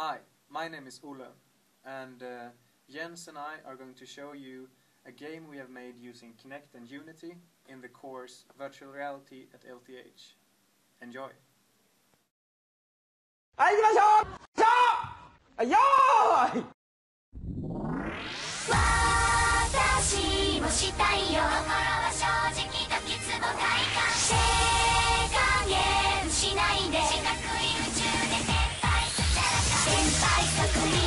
Hi, my name is Olle, and uh, Jens and I are going to show you a game we have made using Kinect and Unity in the course Virtual Reality at LTH. Enjoy! 減し